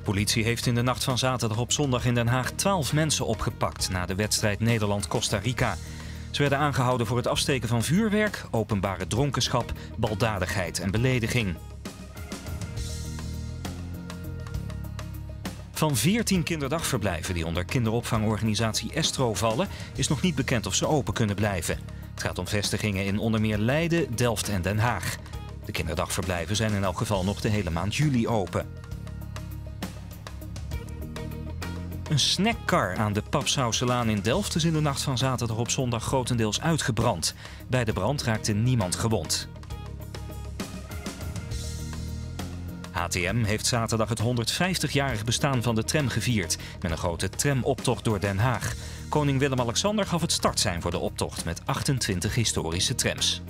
De politie heeft in de nacht van zaterdag op zondag in Den Haag 12 mensen opgepakt na de wedstrijd Nederland-Costa Rica. Ze werden aangehouden voor het afsteken van vuurwerk, openbare dronkenschap, baldadigheid en belediging. Van 14 kinderdagverblijven die onder kinderopvangorganisatie Estro vallen, is nog niet bekend of ze open kunnen blijven. Het gaat om vestigingen in onder meer Leiden, Delft en Den Haag. De kinderdagverblijven zijn in elk geval nog de hele maand juli open. Een snackcar aan de Papsauselaan in Delft is in de nacht van zaterdag op zondag grotendeels uitgebrand. Bij de brand raakte niemand gewond. HTM heeft zaterdag het 150-jarig bestaan van de tram gevierd met een grote tramoptocht door Den Haag. Koning Willem-Alexander gaf het startsein voor de optocht met 28 historische trams.